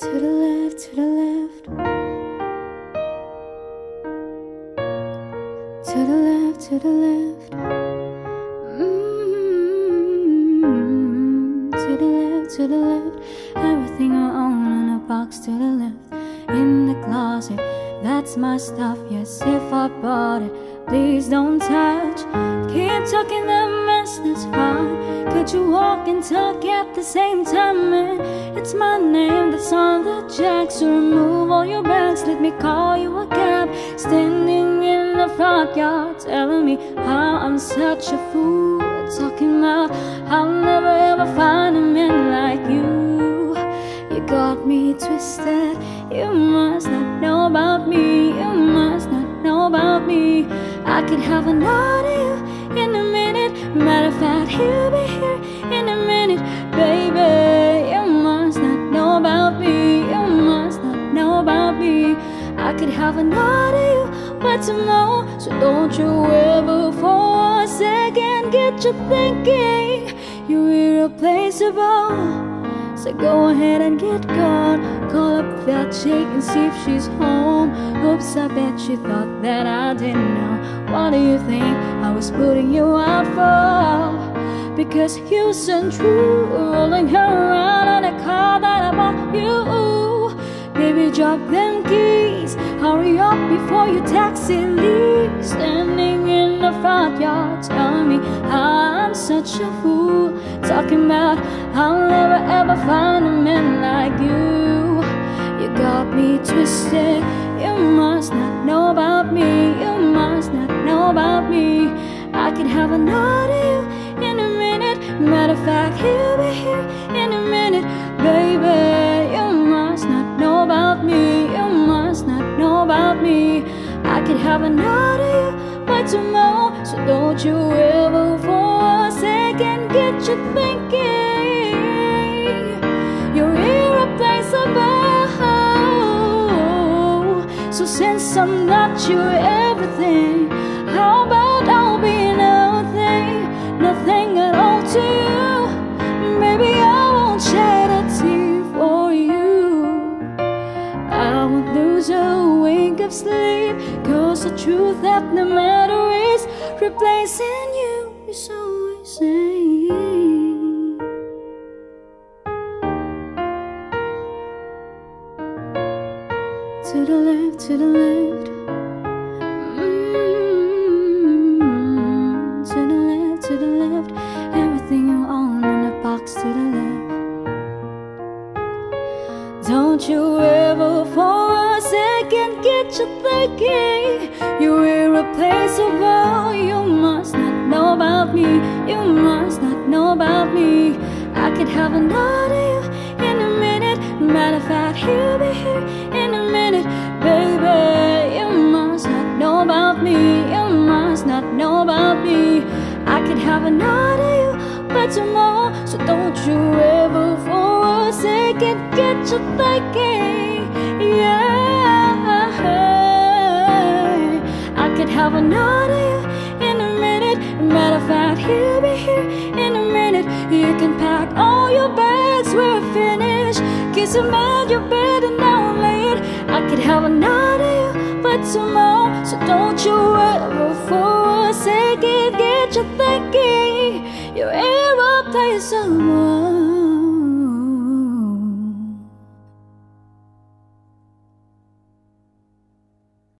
To the left, to the left. To the left, to the left. Mm-hmm. To the left, to the left. Everything I own in a box to the left. In the closet, that's my stuff. Yes, if I bought it, please don't touch. Keep talking that mess, that's fine. Could you walk and talk at the same time, man? It's my name that's on the Jag, so remove all your bags. Let me call you a cab. Standing in the front yard, telling me how I'm such a fool. Talking about I'll never ever find a man like you. You got me twisted. You must not know about me. You must not know about me. I could have another you in a minute. Matter of fact, he'll be here in a minute, baby. You must not know about me. You must not know about me. I could have another you by tomorrow. So don't you ever for a second get you thinking you're irreplaceable. So go ahead and get gone. Call up that chick and see if she's home. Oops, I bet she thought that I didn't know. What do you think I was putting you out for? Because Houston true, rolling her around in a car that I bought you. Baby, drop them keys. Hurry up before your taxi leaves. Standing in the front yard, telling me I'm such a fool. Talking about I'll never ever find a man like you. You got me twisted. You must not know about me. You must not know about me. I could have another you in a minute. Matter of fact, he'll be here in a minute, baby. Have another you by tomorrow. So don't you ever for a second get you thinking you're irreplaceable. So since I'm not your everything, how about I'll be nothing, a wink of sleep Cause the truth that no matter is Replacing you is always same. To the left, to the left second get you thinking you're irreplaceable. You must not know about me. You must not know about me. I could have another you in a minute. Matter of fact, he'll be here in a minute, baby. You must not know about me. You must not know about me. I could have another you by tomorrow. So don't you ever for a second get you thinking, yeah. Have another you in a minute. Matter of fact, he'll be here in a minute. You can pack all your bags, we're finished. Kiss him at your bed and now I'm late. I could have another you by tomorrow. So don't you ever for a second get you thinking you're irreplaceable.